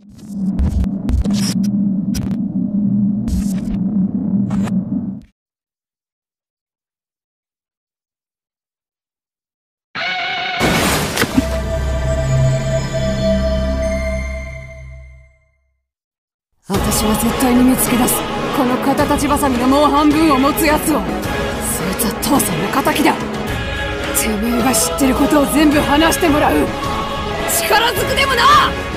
私は絶対に見つけ出す。この肩立ちばさみのもう半分を持つやつを。そいつは父さんの敵だ。てめえが知ってることを全部話してもらう。力ずくでもな！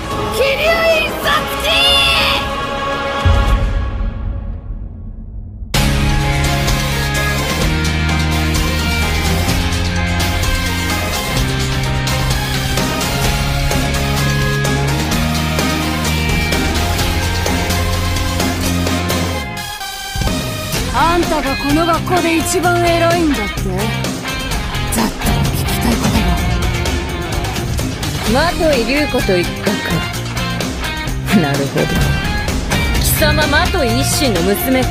あんたがこの学校で一番偉いんだって？だったら的井竜子と一角なるほど。貴様的井一心の娘か。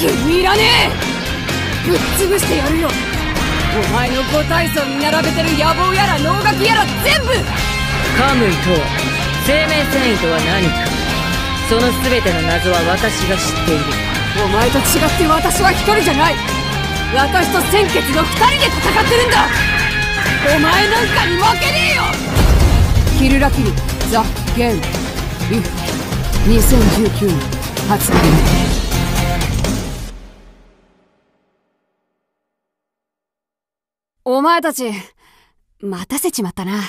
君いらねえ。ぶっ潰してやるよ。お前の五体操に並べてる野望やら能書きやら全部。カムイとは生命繊維とは何か。その全ての謎は私が知っている。お前と違って私は一人じゃない。私と鮮血の二人で戦ってるんだ。お前なんかに負けねえよキルラキルザ・ゲームイフ2019年発売お前たち待たせちまったな。